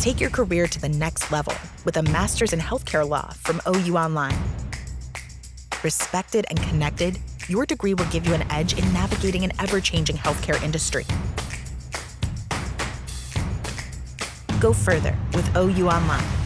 Take your career to the next level with a master's in healthcare law from OU Online. Respected and connected, your degree will give you an edge in navigating an ever changing healthcare industry. Go further with OU Online